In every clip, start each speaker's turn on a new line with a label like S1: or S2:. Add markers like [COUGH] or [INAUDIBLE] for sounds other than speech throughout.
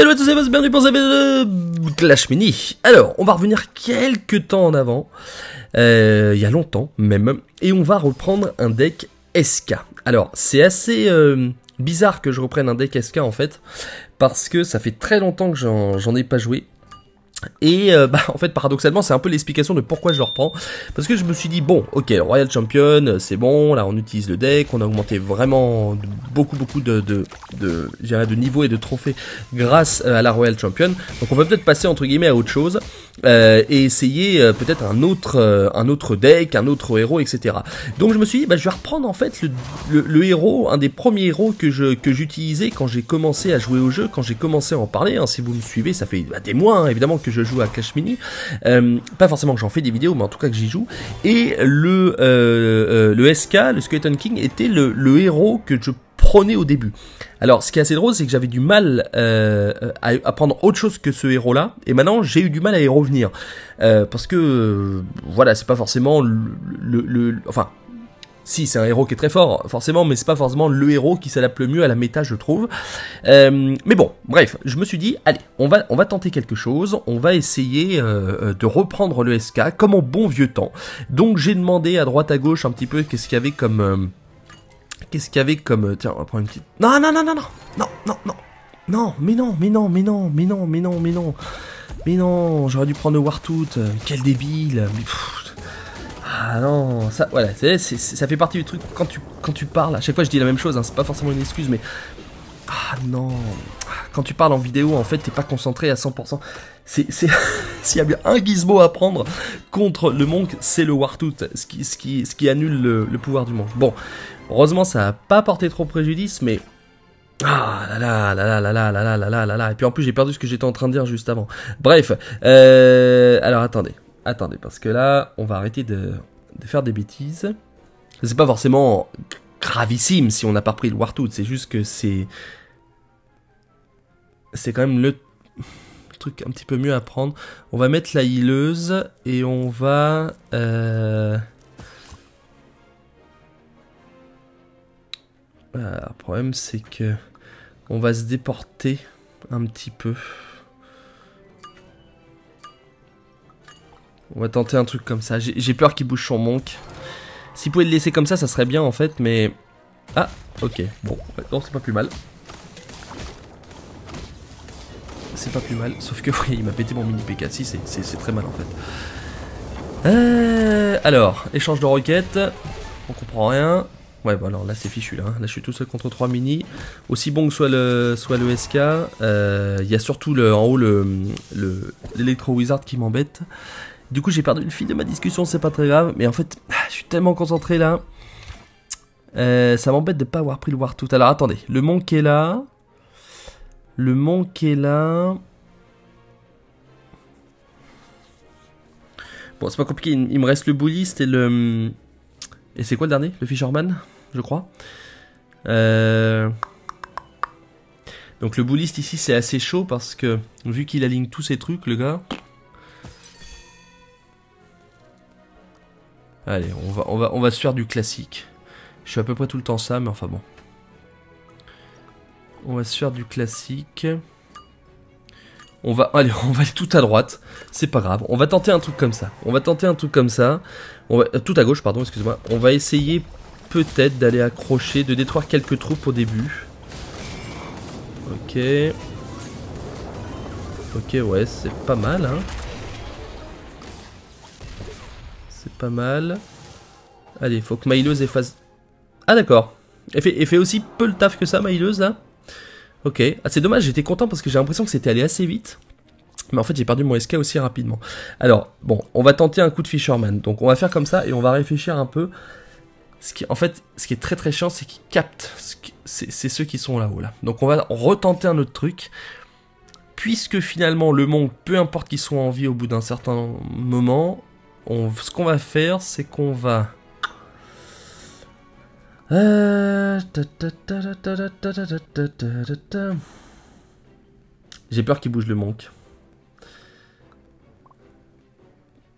S1: Salut à tous et à bienvenue pour ce Clash Mini. Alors, on va revenir quelques temps en avant, euh, il y a longtemps même, et on va reprendre un deck SK. Alors, c'est assez euh, bizarre que je reprenne un deck SK en fait, parce que ça fait très longtemps que j'en ai pas joué. Et euh, [LAUGHS] bah, en fait, paradoxalement, c'est un peu l'explication de pourquoi je le reprends. Parce que je me suis dit, bon, ok, Royal Champion, c'est bon, là on utilise le deck, on a augmenté vraiment beaucoup, beaucoup de, de, de, de niveau et de trophées grâce euh, à la Royal Champion. Donc on peut peut-être passer entre guillemets à autre chose euh, et essayer peut-être un autre, un autre deck, un autre héros, etc. Donc je me suis dit, bah, je vais reprendre en fait le, le, héros, un des premiers héros que je que j'utilisais quand j'ai commencé à jouer au jeu, quand j'ai commencé à en parler. Hein, si vous me suivez, ça fait bah, des mois hein, évidemment que je joue à Clash Mini. Euh, pas forcément que j'en fais des vidéos, mais en tout cas que j'y joue. Et le, euh, euh, le SK, le Skeleton King, était le, héros que je prenais au début. Alors, ce qui est assez drôle, c'est que j'avais du mal euh, à, prendre autre chose que ce héros-là, et maintenant j'ai eu du mal à y revenir, parce que voilà, c'est pas forcément le, enfin, si, c'est un héros qui est très fort, forcément, mais c'est pas forcément le héros qui s'adapte le mieux à la méta, je trouve. Euh, mais bon, bref, je me suis dit, allez, on va, on va tenter quelque chose, on va essayer euh, de reprendre le SK comme en bon vieux temps. Donc j'ai demandé à droite à gauche un petit peu qu'est-ce qu'il y avait comme... Euh, qu'est-ce qu'il y avait comme... Tiens, on va prendre une petite... Non, non, non, non, non, non, non, non, non, mais non, mais non, mais non, mais non, mais non, mais non, mais non, j'aurais dû prendre le Wartooth, quel débile, mais... Ah non, ça, voilà, c'est, ça fait partie du truc quand tu, quand tu parles. À chaque fois, je dis la même chose, hein, c'est pas forcément une excuse, mais. Ah non, quand tu parles en vidéo, en fait, t'es pas concentré à 100%. C'est, s'il y a bien un gizmo à prendre contre le monk, c'est le Wartooth, ce qui, ce qui, ce qui annule le, le pouvoir du monk. Bon, heureusement, ça a pas porté trop préjudice, mais ah là là là là là là là là là là là Et puis en plus j'ai perdu ce que j'étais en train de dire juste avant. Bref, euh, alors attendez, attendez parce que là on va arrêter de, de faire des bêtises. C'est pas forcément gravissime si on n'a pas pris le Wartooth, c'est juste que c'est c'est quand même le truc un petit peu mieux à prendre. On va mettre la hileuse et on va euh... Le problème c'est que on va se déporter un petit peu. On va tenter un truc comme ça. J'ai peur qu'il bouge son monk. S'il pouvait le laisser comme ça, ça serait bien en fait, mais... Ah, ok. Bon, c'est pas plus mal. C'est pas plus mal. Sauf que, [LAUGHS] oui, il m'a pété mon mini PK6, c'est très mal en fait. Euh, alors, échange de roquettes. On comprend rien. Ouais, bon alors là c'est fichu là. Là je suis tout seul contre 3 mini. Aussi bon que soit le, soit le SK, il euh, y a surtout le, en haut l'électro wizard qui m'embête. Du coup j'ai perdu le fil de ma discussion, c'est pas très grave. Mais en fait, je suis tellement concentré là. Euh, ça m'embête de pas avoir pris le war tout. Alors attendez, le monk est là. Le monk est là. Bon c'est pas compliqué, il, me reste le bullist et le... Et c'est quoi le dernier? Le Fisherman, je crois. Euh... Donc le bullist ici c'est assez chaud parce que vu qu'il aligne tous ces trucs le gars. Allez, on va, on, va, on va se faire du classique. Je suis à peu près tout le temps ça, mais enfin bon. On va se faire du classique. On va, allez, [LAUGHS] on va aller tout à droite. C'est pas grave. On va tenter un truc comme ça. On va tenter un truc comme ça. On va, tout à gauche, pardon, excusez-moi. On va essayer peut-être d'aller accrocher, de détruire quelques troupes au début. Ok. Ok, ouais, c'est pas mal, hein. C'est pas mal. Allez, faut que Maïleuse efface... Ah d'accord. Elle fait aussi peu le taf que ça, Maïleuse, là Ok. Ah, c'est dommage, j'étais content parce que j'ai l'impression que c'était allé assez vite. Mais en fait, j'ai perdu mon SK aussi rapidement. Alors, bon, on va tenter un coup de Fisherman. Donc, on va faire comme ça et on va réfléchir un peu. Ce qui, en fait, ce qui est très très chiant, c'est qu'ils captent. C'est ceux qui sont là-haut, là. Donc, on va retenter un autre truc. Puisque finalement, le monde, peu importe qu'ils soient en vie au bout d'un certain moment, on, ce qu'on va faire, c'est qu'on va... J'ai peur qu'il bouge le manque.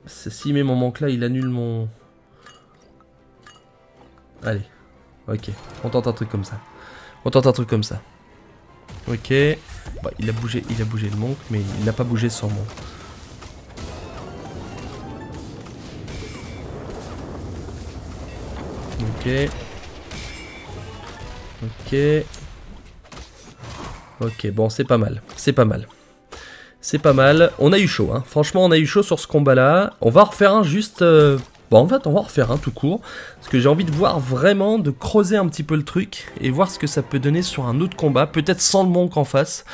S1: S'il met mon manque là, il annule mon... Allez. Ok. On tente un truc comme ça. On tente un truc comme ça. Ok. Bah, il a bougé, il a bougé le monk, mais il n'a pas bougé son monk. Ok. Ok. Bon, c'est pas mal. C'est pas mal. C'est pas mal. On a eu chaud, hein. Franchement, on a eu chaud sur ce combat-là. On va refaire un juste... Euh, bon, en fait, on va refaire un tout court. Parce que j'ai envie de voir vraiment, de creuser un petit peu le truc. Et voir ce que ça peut donner sur un autre combat. Peut-être sans le monk en face.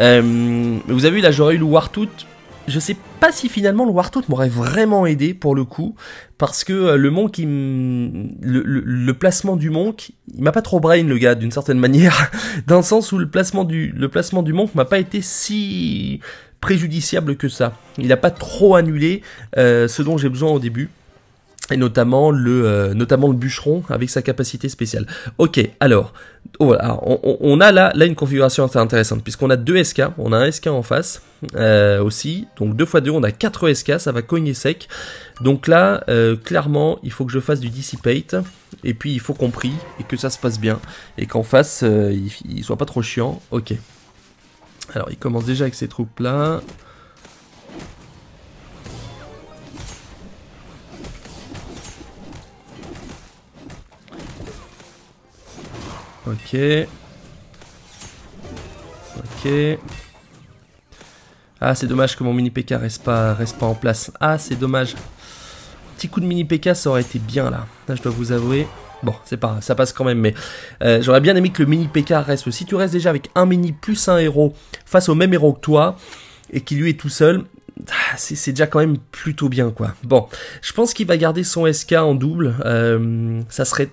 S1: Euh, vous avez vu, là, j'aurais eu le Wartooth je sais pas si finalement le Wartooth m'aurait vraiment aidé pour le coup, parce que euh, le monk, le, le, placement du monk, il m'a pas trop brain le gars d'une certaine manière, [LAUGHS] dans le sens où le placement du, le placement du monk m'a pas été si préjudiciable que ça. Il a pas trop annulé euh, ce dont j'ai besoin au début et notamment le euh, notamment le bûcheron avec sa capacité spéciale. Ok, alors, oh, on, a là, une configuration assez intéressante puisqu'on a deux SK, on a un SK en face euh, aussi, donc deux fois deux, on a 4 SK, ça va cogner sec. Donc là, euh, clairement, il faut que je fasse du dissipate et puis il faut qu'on prie et que ça se passe bien et qu'en face il, il soit pas trop chiant. Ok. Alors il commence déjà avec ses troupes là. Ok. Ok. Ah, c'est dommage que mon mini PK reste pas, reste pas en place. Ah, c'est dommage. Petit coup de mini PK, ça aurait été bien là. Là, je dois vous avouer. Bon, c'est pas ça passe quand même, mais euh, j'aurais bien aimé que le mini PK reste. Si tu restes déjà avec un mini plus un héros face au même héros que toi, et qu'il lui est tout seul, ah, c'est déjà quand même plutôt bien quoi. Bon, je pense qu'il va garder son SK en double. Euh, ça serait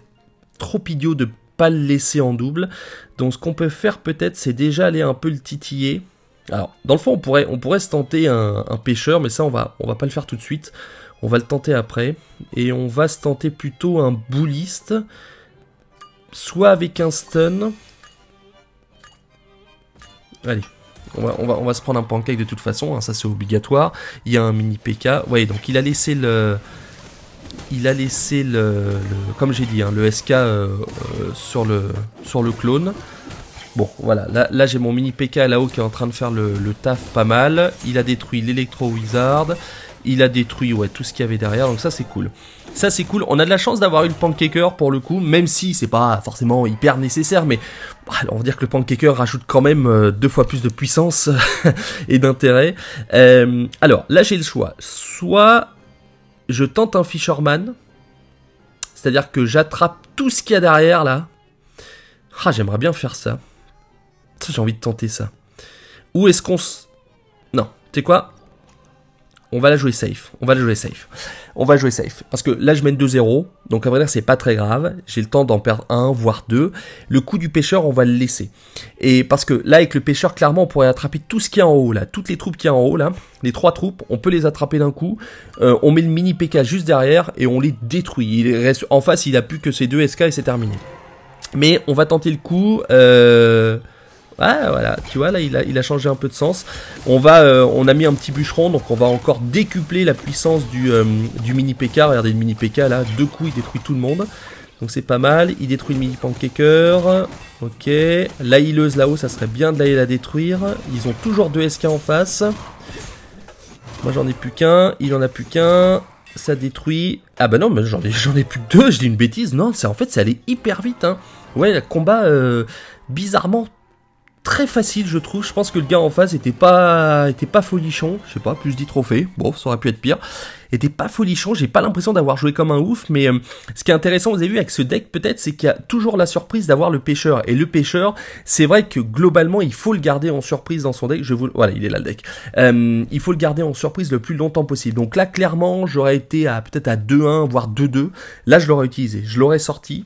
S1: trop idiot de pas le laisser en double. Donc ce qu'on peut faire peut-être, c'est déjà aller un peu le titiller. Alors, dans le fond, on pourrait, on pourrait se tenter un, pêcheur, mais ça, on va, on va pas le faire tout de suite. On va le tenter après. Et on va se tenter plutôt un bouliste. Soit avec un stun. Allez, on va, on va, on va se prendre un pancake de toute façon, hein, ça c'est obligatoire. Il y a un mini PK. Ouais, donc il a laissé le, il a laissé le, comme j'ai dit, hein, le SK euh, euh, sur, le, sur le clone. Bon, voilà, là, j'ai mon mini PK là-haut qui est en train de faire le, taf pas mal. Il a détruit l'Electro Wizard. Il a détruit ouais, tout ce qu'il y avait derrière, donc ça c'est cool. Ça c'est cool, on a de la chance d'avoir eu le Pancaker pour le coup, même si c'est pas forcément hyper nécessaire, mais bah, on va dire que le Pancaker rajoute quand même euh, deux fois plus de puissance [LAUGHS] et d'intérêt. alors là j'ai le choix, soit je tente un Fisherman. C'est-à-dire que j'attrape tout ce qu'il y a derrière là. Ah, j'aimerais bien faire ça. J'ai envie de tenter ça. Ou est-ce qu'on... Non, tu sais quoi? On va la jouer safe. On va la jouer safe. On va jouer safe. Parce que là, je mène 2-0. Donc, à vrai dire, c'est pas très grave. J'ai le temps d'en perdre un, voire deux. Le coup du pêcheur, on va le laisser. Et parce que là, avec le pêcheur, clairement, on pourrait attraper tout ce qui est en haut, là. Toutes les troupes qui y a en haut, là. Les trois troupes, on peut les attraper d'un coup. Euh, on met le mini PK juste derrière et on les détruit. En face, il a plus que ces deux SK et c'est terminé. Mais on va tenter le coup. Euh... Ah voilà, tu vois là il a, changé un peu de sens. On va, euh, on a mis un petit bûcheron, donc on va encore décupler la puissance du, euh, mini PK. Regardez le mini PK là, deux coups il détruit tout le monde. Donc c'est pas mal. Il détruit le mini pancaker. Ok. La hileuse là-haut, ça serait bien d'aller la détruire. Ils ont toujours deux SK en face. Moi j'en ai plus qu'un. Il en a plus qu'un. Ça détruit. Ah bah non, mais j'en ai, ai plus que deux. Je dis une bêtise. Non, en fait ça allait hyper vite. Hein. Ouais, le combat euh, bizarrement très facile, je trouve. Je pense que le gars en face était pas, était pas folichon. Je sais pas, plus 10 trophées. Bon, ça aurait pu être pire. Était pas folichon. J'ai pas l'impression d'avoir joué comme un ouf. Mais euh, ce qui est intéressant, vous avez vu avec ce deck, peut-être, c'est qu'il y a toujours la surprise d'avoir le pêcheur. Et le pêcheur, c'est vrai que globalement, il faut le garder en surprise dans son deck. Je vous, voilà, il est là le deck. Euh, il faut le garder en surprise le plus longtemps possible. Donc là, clairement, j'aurais été à peut-être à 2-1, voire 2-2. Là, je l'aurais utilisé. Je l'aurais sorti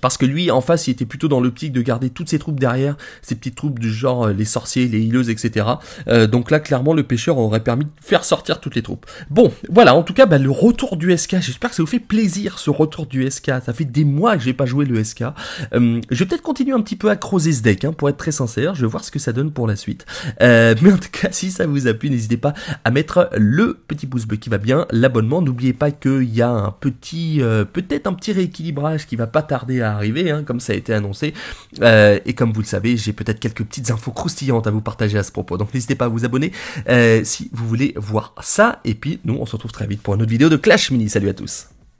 S1: parce que lui, en face, il était plutôt dans l'optique de garder toutes ses troupes derrière, ses petites troupes du genre euh, les sorciers, les healeuses, etc. Euh, donc là, clairement, le pêcheur aurait permis de faire sortir toutes les troupes. Bon, voilà, en tout cas, bah, le retour du SK, j'espère que ça vous fait plaisir, ce retour du SK. Ça fait des mois que j'ai pas joué le SK. Euh, je vais peut-être continuer un petit peu à creuser ce deck, hein, pour être très sincère. Je vais voir ce que ça donne pour la suite. mais en tout cas, si ça vous a plu, n'hésitez pas à mettre le petit pouce bleu qui va bien, l'abonnement. N'oubliez pas qu'il y a un petit, peut-être un petit rééquilibrage qui va pas tarder à arriver, hein, comme ça a été annoncé. Euh, et comme vous le savez, j'ai peut-être quelques petites infos croustillantes à vous partager à ce propos. Donc n'hésitez pas à vous abonner euh, si vous voulez voir ça. Et puis nous, on se retrouve très vite pour une autre vidéo de Clash Mini. Salut à tous.